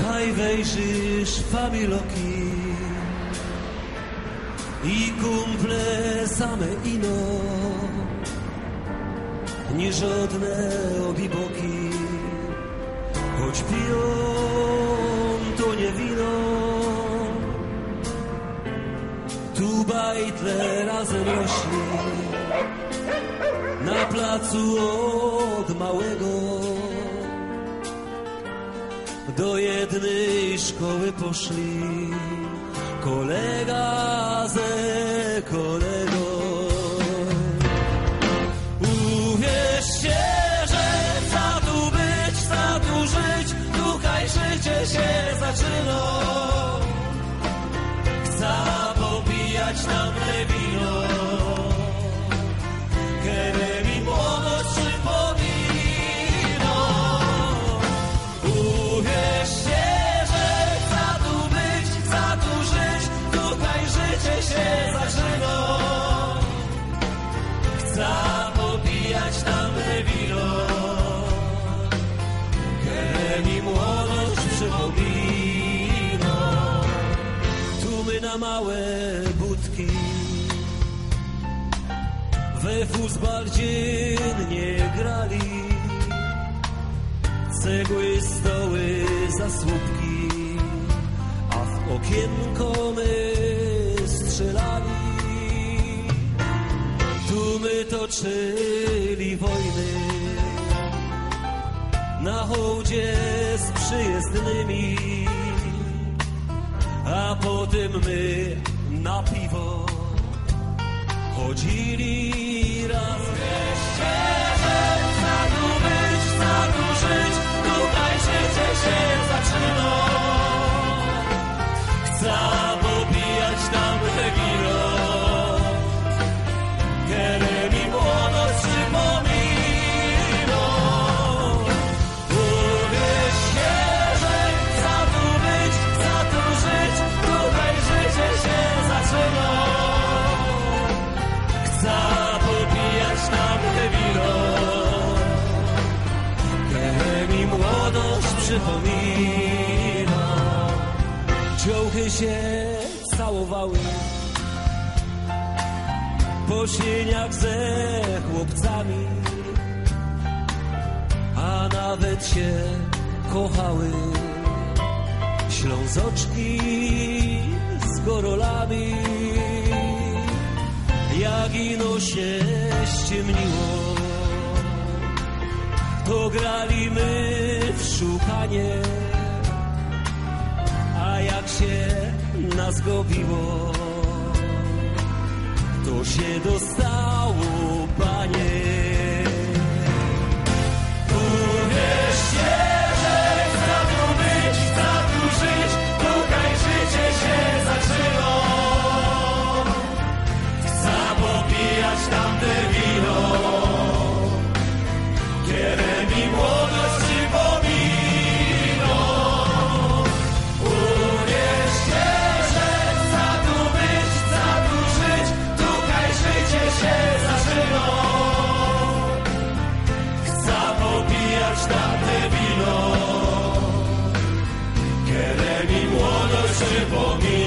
Kaj wejrzysz familoki i kumple same ino, nie żadne obiboki, choć piją to nie wino. Tu bajtle razem rośli, na placu od małego do jednej szkoły poszli kolega ze kolego. Uwierzcie, że za tu być, za tu żyć, tutaj życie się zaczyna. Chcę popijać nam młodość przypomina. Tu my na małe budki, we fuzbal dziennie grali cegły, stoły, zasłupki, a w okienko my strzelali. Tu my toczyli na hołdzie z przyjezdnymi, a potem my na piwo chodzili przypomina. Ciołchy się całowały. Po sieniach ze chłopcami, a nawet się kochały. Ślązoczki z gorolami. Jak ino się ściemniło, to grali my szukanie, a jak się nas gobiło, to się dostało, panie. for me.